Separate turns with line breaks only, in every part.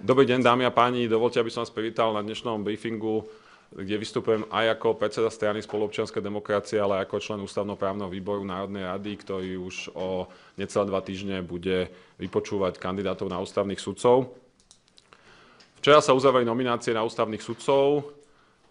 Dobrý deň, dámy a páni. Dovolte, aby som vás privítal na dnešnom briefingu, kde vystupujem aj ako predseda strany spoluobčianskej demokracie, ale aj ako člen ústavnoprávneho výboru Národnej rady, ktorý už o necelé dva týždne bude vypočúvať kandidátov na ústavných sudcov. Včera sa uzavreli nominácie na ústavných sudcov.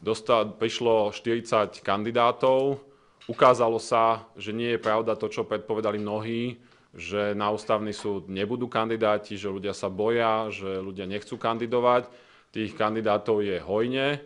Dostal, prišlo 40 kandidátov. Ukázalo sa, že nie je pravda to, čo predpovedali mnohí, že na ústavný súd nebudú kandidáti, že ľudia sa boja, že ľudia nechcú kandidovať. Tých kandidátov je hojne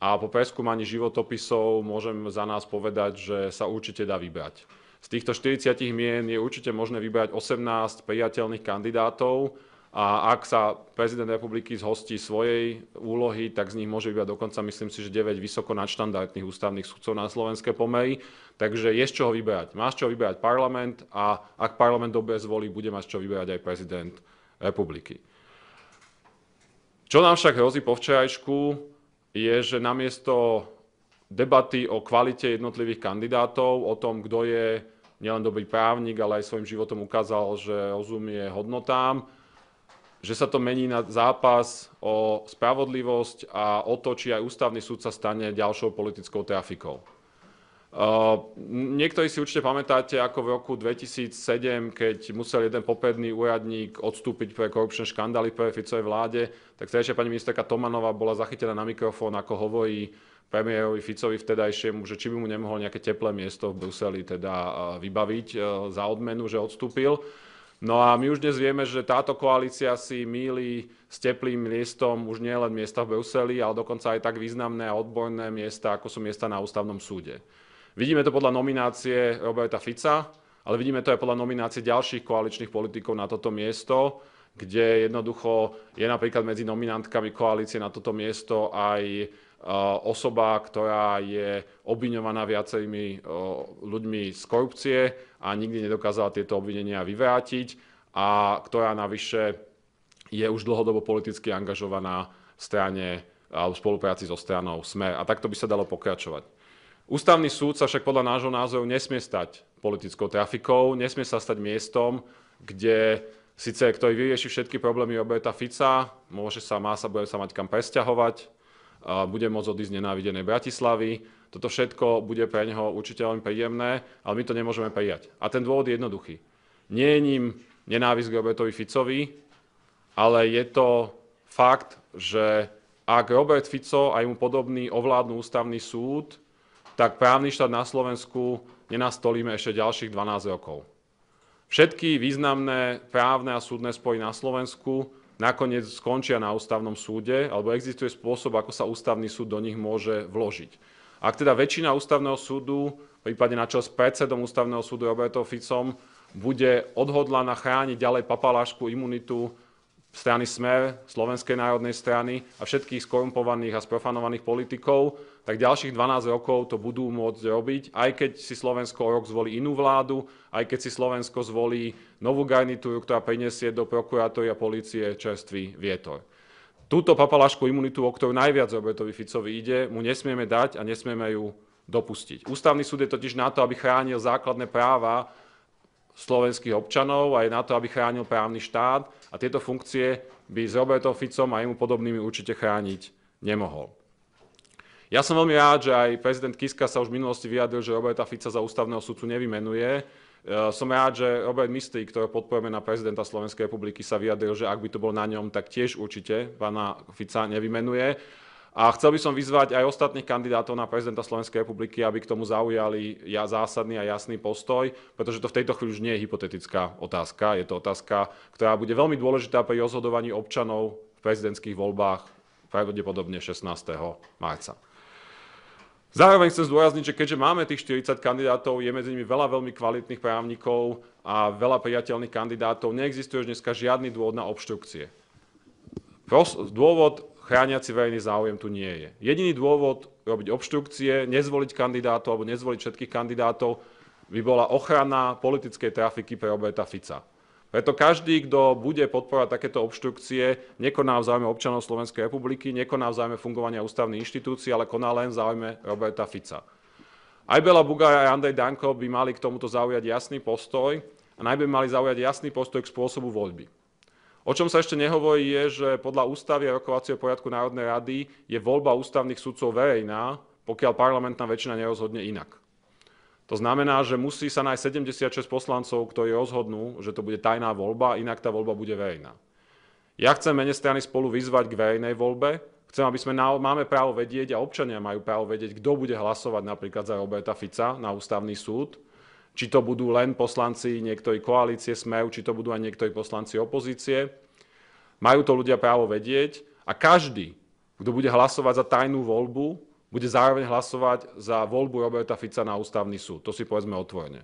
a po preskúmaní životopisov môžem za nás povedať, že sa určite dá vybrať. Z týchto 40 mien je určite možné vybrať 18 priateľných kandidátov a ak sa prezident republiky zhostí svojej úlohy, tak z nich môže vybrať dokonca, myslím si, že 9 vysoko nadštandardných ústavných sudcov na slovenské pomery. Takže je z čoho vyberať. Má z čoho vyberať parlament a ak parlament dobre zvolí, bude mať z čoho vyberať aj prezident republiky. Čo nám však hrozí po včerajšku, je, že namiesto debaty o kvalite jednotlivých kandidátov, o tom, kto je nielen dobrý právnik, ale aj svojim životom ukázal, že rozumie hodnotám, že sa to mení na zápas o spravodlivosť a o to, či aj ústavný súd sa stane ďalšou politickou trafikou. Uh, niektorí si určite pamätáte, ako v roku 2007, keď musel jeden popredný úradník odstúpiť pre korupčné škandály pre Ficovej vláde, tak vtedajšia pani ministerka Tomanová bola zachytená na mikrofón, ako hovorí premiérovi Ficovi vtedajšiemu, že či by mu nemohol nejaké teplé miesto v Bruseli teda uh, vybaviť uh, za odmenu, že odstúpil. No a my už dnes vieme, že táto koalícia si míli s teplým miestom už nie len miesta v Bruseli, ale dokonca aj tak významné a odborné miesta, ako sú miesta na ústavnom súde. Vidíme to podľa nominácie Roberta Fica, ale vidíme to aj podľa nominácie ďalších koaličných politikov na toto miesto, kde jednoducho je napríklad medzi nominantkami koalície na toto miesto aj osoba, ktorá je obviňovaná viacerými ľuďmi z korupcie a nikdy nedokázala tieto obvinenia vyvrátiť a ktorá navyše je už dlhodobo politicky angažovaná v strane alebo v spolupráci so stranou Smer. A takto by sa dalo pokračovať. Ústavný súd sa však podľa nášho názoru nesmie stať politickou trafikou, nesmie sa stať miestom, kde síce ktorý vyrieši všetky problémy Roberta Fica, môže sa, má sa, bude sa mať kam presťahovať, bude môcť odísť nenávidenej Bratislavy. Toto všetko bude pre neho určite len príjemné, ale my to nemôžeme prijať. A ten dôvod je jednoduchý. Nie je ním nenávisť k Robertovi Ficovi, ale je to fakt, že ak Robert Fico a mu podobný ovládnu ústavný súd, tak právny štát na Slovensku nenastolíme ešte ďalších 12 rokov. Všetky významné právne a súdne spory na Slovensku nakoniec skončia na ústavnom súde, alebo existuje spôsob, ako sa ústavný súd do nich môže vložiť. Ak teda väčšina ústavného súdu, prípadne na čo s predsedom ústavného súdu Robertom Ficom, bude odhodlaná chrániť ďalej papalášku imunitu strany Smer, Slovenskej národnej strany a všetkých skorumpovaných a sprofanovaných politikov, tak ďalších 12 rokov to budú môcť robiť, aj keď si Slovensko rok zvolí inú vládu, aj keď si Slovensko zvolí novú garnitúru, ktorá prinesie do prokurátory a polície čerstvý vietor. Túto papalašku imunitu, o ktorú najviac Robertovi Ficovi ide, mu nesmieme dať a nesmieme ju dopustiť. Ústavný súd je totiž na to, aby chránil základné práva slovenských občanov aj na to, aby chránil právny štát a tieto funkcie by s Robertom Ficom a jemu podobnými určite chrániť nemohol. Ja som veľmi rád, že aj prezident Kiska sa už v minulosti vyjadril, že Roberta Fica za ústavného sudcu nevymenuje. E, som rád, že Robert Mistry, ktorého podporujeme na prezidenta Slovenskej republiky, sa vyjadril, že ak by to bol na ňom, tak tiež určite pána Fica nevymenuje. A chcel by som vyzvať aj ostatných kandidátov na prezidenta Slovenskej republiky, aby k tomu zaujali ja zásadný a jasný postoj, pretože to v tejto chvíli už nie je hypotetická otázka. Je to otázka, ktorá bude veľmi dôležitá pri rozhodovaní občanov v prezidentských voľbách pravdepodobne 16. marca. Zároveň chcem zdôrazniť, že keďže máme tých 40 kandidátov, je medzi nimi veľa veľmi kvalitných právnikov a veľa priateľných kandidátov, neexistuje už dneska žiadny dôvod na obštrukcie. Dôvod chrániaci verejný záujem tu nie je. Jediný dôvod robiť obštrukcie, nezvoliť kandidátov alebo nezvoliť všetkých kandidátov by bola ochrana politickej trafiky pre Roberta Fica. Preto každý, kto bude podporovať takéto obštrukcie, nekoná v záujme občanov Slovenskej republiky, nekoná v záujme fungovania ústavných inštitúcií, ale koná len v záujme Roberta Fica. Aj Bela Bugara a Andrej Danko by mali k tomuto zaujať jasný postoj a najmä mali zaujať jasný postoj k spôsobu voľby. O čom sa ešte nehovorí je, že podľa ústavy a rokovacieho poriadku Národnej rady je voľba ústavných sudcov verejná, pokiaľ parlamentná väčšina nerozhodne inak. To znamená, že musí sa nájsť 76 poslancov, ktorí rozhodnú, že to bude tajná voľba, inak tá voľba bude verejná. Ja chcem mene strany spolu vyzvať k verejnej voľbe. Chcem, aby sme máme právo vedieť a občania majú právo vedieť, kto bude hlasovať napríklad za Roberta Fica na ústavný súd či to budú len poslanci niektorí koalície Smeru, či to budú aj niektorí poslanci opozície. Majú to ľudia právo vedieť a každý, kto bude hlasovať za tajnú voľbu, bude zároveň hlasovať za voľbu Roberta Fica na ústavný súd. To si povedzme otvorene.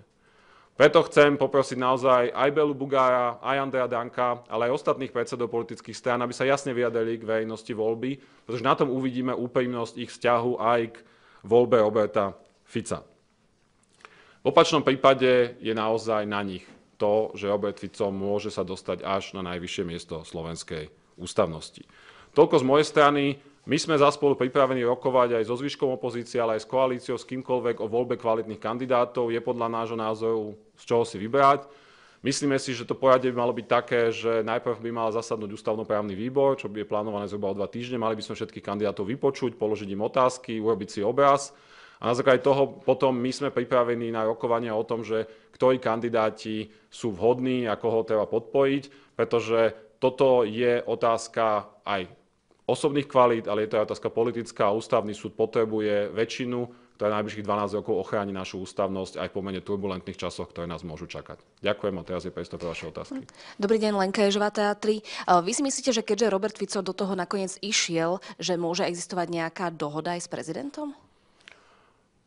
Preto chcem poprosiť naozaj aj Belu Bugára, aj Andrea Danka, ale aj ostatných predsedov politických strán, aby sa jasne vyjadrili k verejnosti voľby, pretože na tom uvidíme úprimnosť ich vzťahu aj k voľbe Roberta Fica. V opačnom prípade je naozaj na nich to, že Robert Fico môže sa dostať až na najvyššie miesto slovenskej ústavnosti. Toľko z mojej strany. My sme za spolu pripravení rokovať aj so zvyškom opozície, ale aj s koalíciou, s kýmkoľvek o voľbe kvalitných kandidátov. Je podľa nášho názoru z čoho si vybrať. Myslíme si, že to poradie by malo byť také, že najprv by mal zasadnúť ústavnoprávny výbor, čo je plánované zhruba o dva týždne. Mali by sme všetkých kandidátov vypočuť, položiť im otázky, urobiť si obraz a na základe toho potom my sme pripravení na rokovania o tom, že ktorí kandidáti sú vhodní a koho treba podpojiť, pretože toto je otázka aj osobných kvalít, ale je to aj otázka politická. Ústavný súd potrebuje väčšinu, ktorá najbližších 12 rokov ochráni našu ústavnosť aj v pomene turbulentných časoch, ktoré nás môžu čakať. Ďakujem a teraz je priestor pre vaše otázky.
Dobrý deň, Lenka Ježová teatri. Vy si myslíte, že keďže Robert Fico do toho nakoniec išiel, že môže existovať nejaká dohoda aj s prezidentom?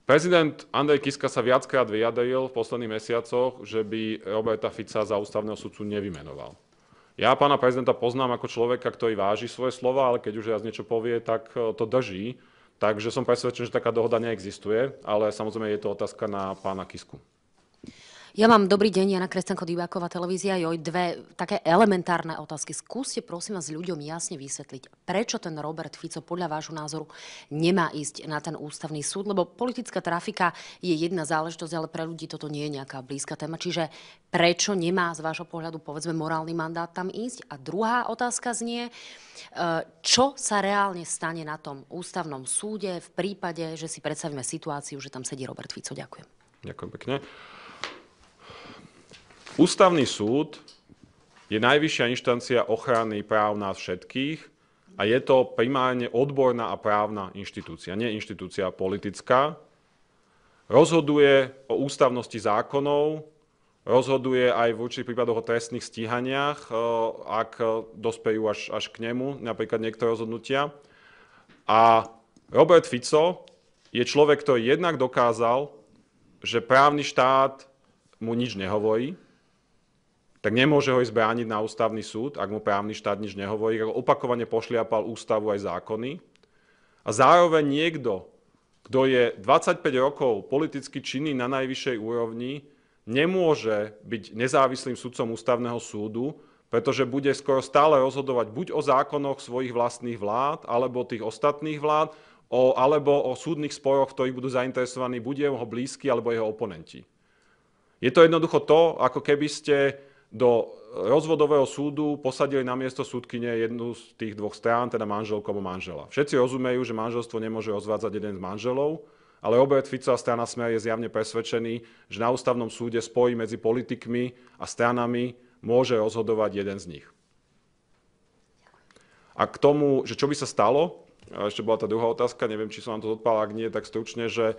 Prezident Andrej Kiska sa viackrát vyjadril v posledných mesiacoch, že by Roberta Fica za ústavného sudcu nevymenoval. Ja pána prezidenta poznám ako človeka, ktorý váži svoje slova, ale keď už raz niečo povie, tak e, to drží. Takže som presvedčený, že taká dohoda neexistuje, ale samozrejme je to otázka na pána Kisku.
Ja mám dobrý deň, Jana Krestenko, Dybáková televízia. Joj, dve také elementárne otázky. Skúste prosím vás ľuďom jasne vysvetliť, prečo ten Robert Fico podľa vášho názoru nemá ísť na ten ústavný súd, lebo politická trafika je jedna záležitosť, ale pre ľudí toto nie je nejaká blízka téma. Čiže prečo nemá z vášho pohľadu, povedzme, morálny mandát tam ísť? A druhá otázka znie, e, čo sa reálne stane na tom ústavnom súde v prípade, že si predstavíme situáciu, že tam sedí Robert Fico. Ďakujem.
Ďakujem pekne. Ústavný súd je najvyššia inštancia ochrany práv nás všetkých a je to primárne odborná a právna inštitúcia, nie inštitúcia politická. Rozhoduje o ústavnosti zákonov, rozhoduje aj v určitých prípadoch o trestných stíhaniach, e, ak dospejú až, až k nemu, napríklad niektoré rozhodnutia. A Robert Fico je človek, ktorý jednak dokázal, že právny štát mu nič nehovorí, tak nemôže ho ísť brániť na ústavný súd, ak mu právny štát nič nehovorí, ako opakovane pošliapal ústavu aj zákony. A zároveň niekto, kto je 25 rokov politicky činný na najvyššej úrovni, nemôže byť nezávislým sudcom ústavného súdu, pretože bude skoro stále rozhodovať buď o zákonoch svojich vlastných vlád, alebo tých ostatných vlád, o, alebo o súdnych sporoch, v ktorých budú zainteresovaní buď jeho blízky, alebo jeho oponenti. Je to jednoducho to, ako keby ste do rozvodového súdu posadili na miesto súdkyne jednu z tých dvoch strán, teda manželku alebo manžela. Všetci rozumejú, že manželstvo nemôže rozvádzať jeden z manželov, ale Robert Fico a strana Smer je zjavne presvedčený, že na ústavnom súde spojí medzi politikmi a stranami môže rozhodovať jeden z nich. A k tomu, že čo by sa stalo, ešte bola tá druhá otázka, neviem, či som vám to zodpal, ak nie, tak stručne, že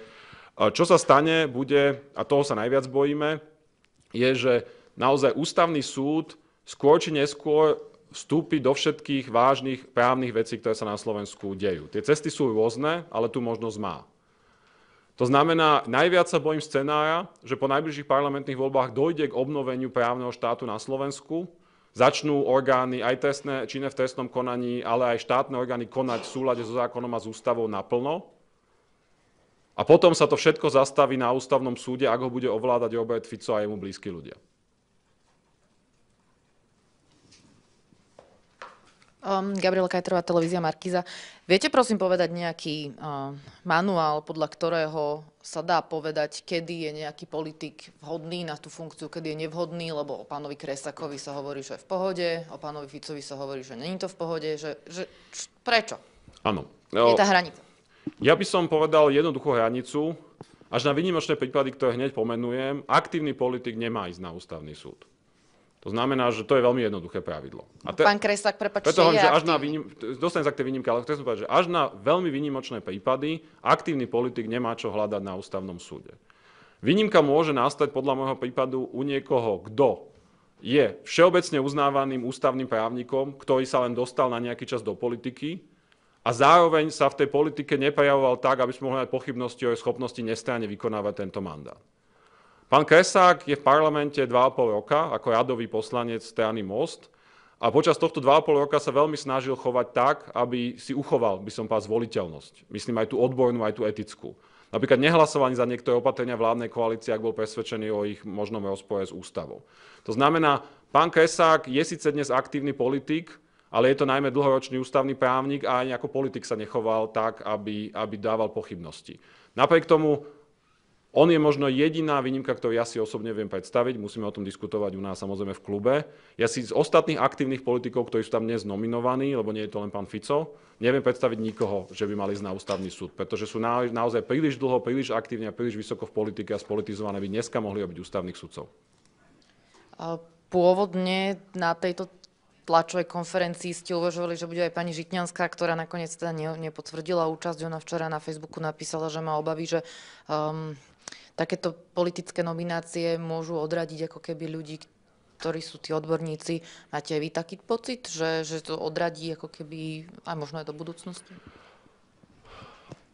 čo sa stane, bude, a toho sa najviac bojíme, je, že naozaj ústavný súd skôr či neskôr vstúpi do všetkých vážnych právnych vecí, ktoré sa na Slovensku dejú. Tie cesty sú rôzne, ale tu možnosť má. To znamená, najviac sa bojím scenára, že po najbližších parlamentných voľbách dojde k obnoveniu právneho štátu na Slovensku, začnú orgány aj trestné, činné v trestnom konaní, ale aj štátne orgány konať v súlade so zákonom a s ústavou naplno. A potom sa to všetko zastaví na ústavnom súde, ak ho bude ovládať Robert Fico a jemu blízki ľudia.
Um, Gabriela Kajterová, televízia Markiza. Viete prosím povedať nejaký uh, manuál, podľa ktorého sa dá povedať, kedy je nejaký politik vhodný na tú funkciu, kedy je nevhodný, lebo o pánovi Kresakovi sa hovorí, že je v pohode, o pánovi Ficovi sa hovorí, že není to v pohode, že, že č, prečo?
Áno.
Je tá hranica.
Ja by som povedal jednoduchú hranicu, až na výnimočné prípady, ktoré hneď pomenujem, aktívny politik nemá ísť na ústavný súd. To znamená, že to je veľmi jednoduché pravidlo.
A te, Pán Kresak, prepačte,
preto hovorím, že až na výnim, dostanem sa k tej výnimke, ale chcem povedať, že až na veľmi výnimočné prípady aktívny politik nemá čo hľadať na ústavnom súde. Výnimka môže nastať podľa môjho prípadu u niekoho, kto je všeobecne uznávaným ústavným právnikom, ktorý sa len dostal na nejaký čas do politiky a zároveň sa v tej politike neprejavoval tak, aby sme mohli mať pochybnosti o jeho schopnosti nestranne vykonávať tento mandát. Pán Kresák je v parlamente 2,5 roka ako radový poslanec strany Most a počas tohto 2,5 roka sa veľmi snažil chovať tak, aby si uchoval, by som povedal, zvoliteľnosť. Myslím aj tú odbornú, aj tú etickú. Napríklad nehlasovaní za niektoré opatrenia vládnej koalície, ak bol presvedčený o ich možnom rozpore s ústavou. To znamená, pán Kresák je síce dnes aktívny politik, ale je to najmä dlhoročný ústavný právnik a ani ako politik sa nechoval tak, aby, aby dával pochybnosti. Napriek tomu on je možno jediná výnimka, ktorú ja si osobne viem predstaviť, musíme o tom diskutovať u nás samozrejme v klube. Ja si z ostatných aktívnych politikov, ktorí sú tam dnes nominovaní, lebo nie je to len pán Fico, neviem predstaviť nikoho, že by mali ísť na ústavný súd, pretože sú naozaj príliš dlho, príliš aktívne a príliš vysoko v politike a spolitizované by dneska mohli robiť ústavných sudcov.
Pôvodne na tejto tlačovej konferencii ste uvažovali, že bude aj pani Žitňanská, ktorá nakoniec teda nepotvrdila účasť. Ona včera na Facebooku napísala, že má obavy, že um, takéto politické nominácie môžu odradiť ako keby ľudí, ktorí sú tí odborníci. Máte aj vy taký pocit, že, že to odradí ako keby aj možno aj do budúcnosti?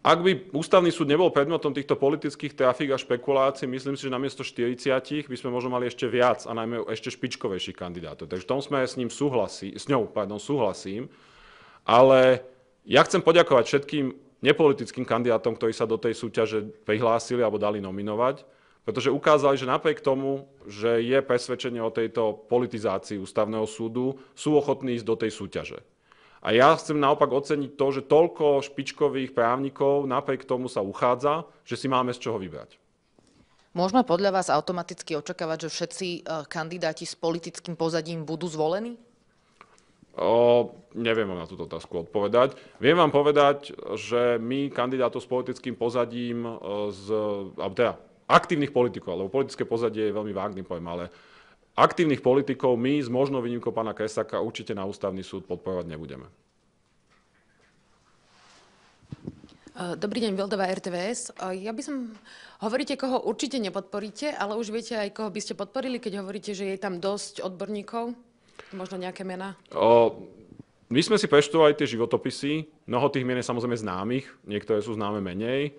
Ak by ústavný súd nebol predmetom týchto politických trafík a špekulácií, myslím si, že namiesto 40 by sme možno mali ešte viac a najmä ešte špičkovejších kandidátov. Takže v tom sme s ním súhlasí, s ňou pardon, súhlasím. Ale ja chcem poďakovať všetkým nepolitickým kandidátom, ktorí sa do tej súťaže prihlásili alebo dali nominovať, pretože ukázali, že napriek tomu, že je presvedčenie o tejto politizácii ústavného súdu, sú ochotní ísť do tej súťaže. A ja chcem naopak oceniť to, že toľko špičkových právnikov napriek tomu sa uchádza, že si máme z čoho vybrať.
Môžeme podľa vás automaticky očakávať, že všetci eh, kandidáti s politickým pozadím budú zvolení?
O, neviem vám na túto otázku odpovedať. Viem vám povedať, že my kandidátov s politickým pozadím, e, z, alebo teda aktívnych politikov, lebo politické pozadie je veľmi vágný pojem, ale aktívnych politikov my s možnou výnimkou pána Kresaka určite na ústavný súd podporovať nebudeme.
E, dobrý deň, Vildová RTVS. E, ja by som... Hovoríte, koho určite nepodporíte, ale už viete aj, koho by ste podporili, keď hovoríte, že je tam dosť odborníkov? Možno nejaké mená?
O, my sme si preštudovali tie životopisy, mnoho tých mien je samozrejme známych, niektoré sú známe menej.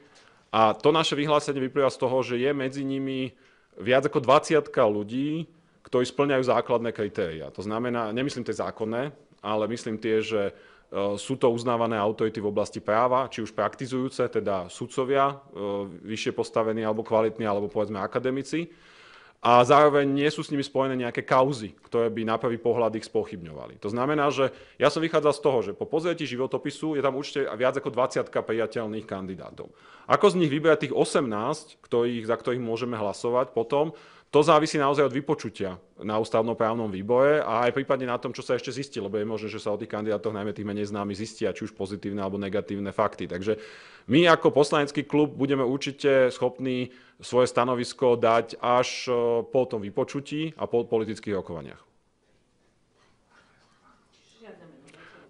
A to naše vyhlásenie vyplýva z toho, že je medzi nimi viac ako 20 ľudí, ktorí splňajú základné kritéria. To znamená, nemyslím tie zákonné, ale myslím tie, že sú to uznávané autority v oblasti práva, či už praktizujúce, teda sudcovia, vyššie postavení alebo kvalitní, alebo povedzme akademici a zároveň nie sú s nimi spojené nejaké kauzy, ktoré by na prvý pohľad ich spochybňovali. To znamená, že ja som vychádzal z toho, že po pozretí životopisu je tam určite viac ako 20 priateľných kandidátov. Ako z nich vybrať tých 18, ktorých, za ktorých môžeme hlasovať potom, to závisí naozaj od vypočutia na ústavnoprávnom výbore a aj prípadne na tom, čo sa ešte zistí, lebo je možné, že sa o tých kandidátoch, najmä tých menej známych, zistia či už pozitívne alebo negatívne fakty. Takže my ako poslanecký klub budeme určite schopní svoje stanovisko dať až e, po tom vypočutí a po politických rokovaniach.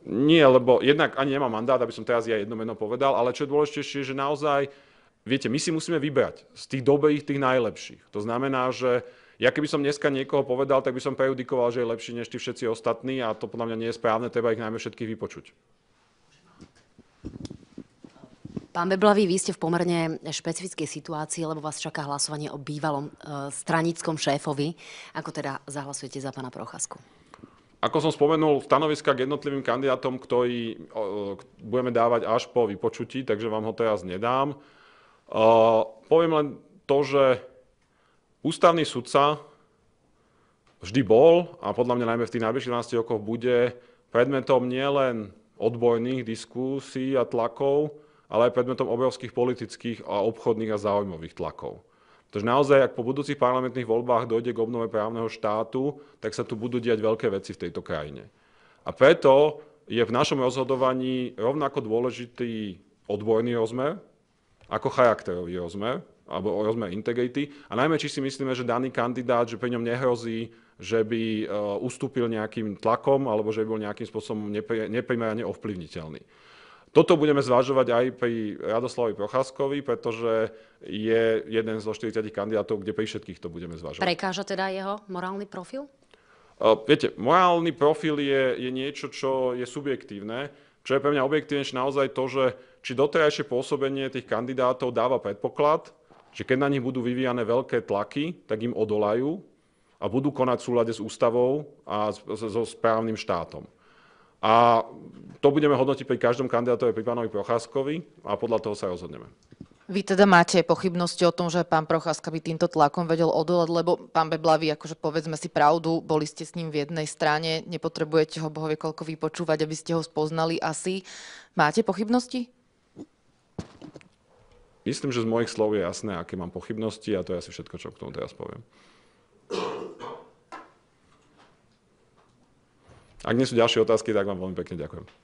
Nie, lebo jednak ani nemám mandát, aby som teraz ja jedno meno povedal, ale čo je dôležitejšie, že naozaj viete, my si musíme vybrať z tých dobrých, tých najlepších. To znamená, že ja keby som dneska niekoho povedal, tak by som prejudikoval, že je lepší než tí všetci ostatní a to podľa mňa nie je správne, treba ich najmä všetkých vypočuť.
Pán Beblavý, vy ste v pomerne špecifickej situácii, lebo vás čaká hlasovanie o bývalom e, stranickom šéfovi. Ako teda zahlasujete za pána Procházku?
Ako som spomenul, stanoviska k jednotlivým kandidátom, ktorý budeme dávať až po vypočutí, takže vám ho teraz nedám. Poviem len to, že ústavný sudca vždy bol a podľa mňa najmä v tých najbližších 12 rokoch bude predmetom nielen odborných diskusí a tlakov, ale aj predmetom obrovských politických a obchodných a záujmových tlakov. Takže naozaj, ak po budúcich parlamentných voľbách dojde k obnove právneho štátu, tak sa tu budú diať veľké veci v tejto krajine. A preto je v našom rozhodovaní rovnako dôležitý odborný rozmer, ako charakterový rozmer, alebo rozmer integrity. A najmä, či si myslíme, že daný kandidát, že pri ňom nehrozí, že by uh, ustúpil nejakým tlakom, alebo že by bol nejakým spôsobom nepri, neprimerane ovplyvniteľný. Toto budeme zvažovať aj pri Radoslavovi Procházkovi, pretože je jeden zo 40 kandidátov, kde pri všetkých to budeme zvažovať.
Prekáža teda jeho morálny profil?
Uh, viete, morálny profil je, je niečo, čo je subjektívne. Čo je pre mňa objektívnejšie naozaj to, že či doterajšie pôsobenie tých kandidátov dáva predpoklad, že keď na nich budú vyvíjane veľké tlaky, tak im odolajú a budú konať v súlade s ústavou a so správnym štátom. A to budeme hodnotiť pri každom kandidátovi, pri pánovi Procházkovi a podľa toho sa rozhodneme.
Vy teda máte pochybnosti o tom, že pán Procházka by týmto tlakom vedel odolať, lebo pán Beblavý, akože povedzme si pravdu, boli ste s ním v jednej strane, nepotrebujete ho bohovie koľko vypočúvať, aby ste ho spoznali asi. Máte pochybnosti?
Myslím, že z mojich slov je jasné, aké mám pochybnosti a to je asi všetko, čo k tomu teraz poviem. Ak nie sú ďalšie otázky, tak vám veľmi pekne ďakujem.